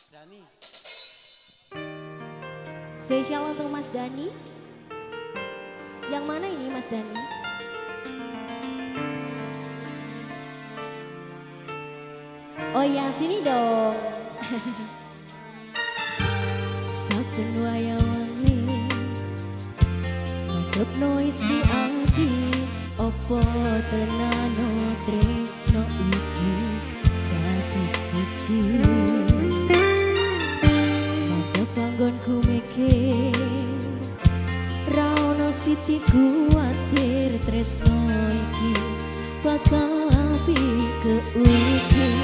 Mas Dani. Spesial untuk Mas Dani. Yang mana ini Mas Dani? Oh ya sini dong. Saben wayang wangi Ngadepno isi ati Opo tenano tresno iki Dati siji Siti kuatir tresno iki bakal api keukir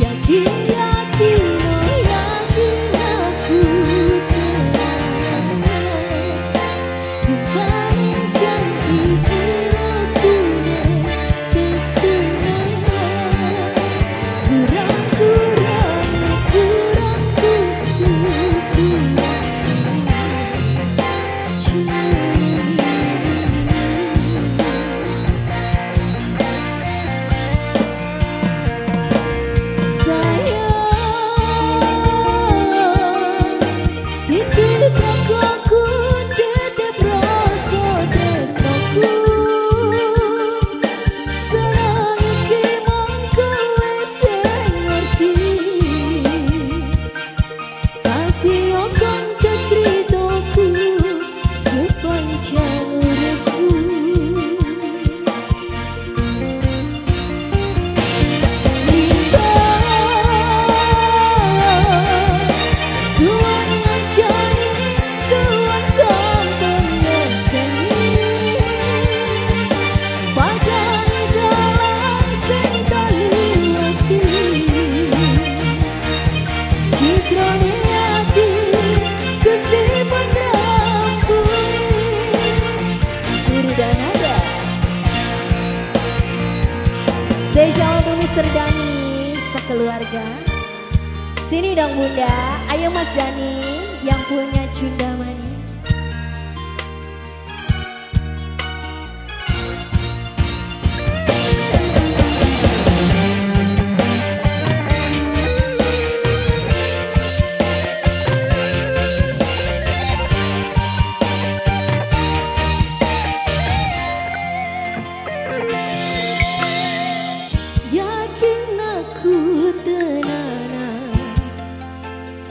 yakin Spesial untuk Mr. Dani sekeluarga. Sini dong Bunda, ayo Mas Dani yang punya Cunda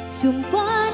dùng quá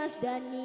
Mas Dani.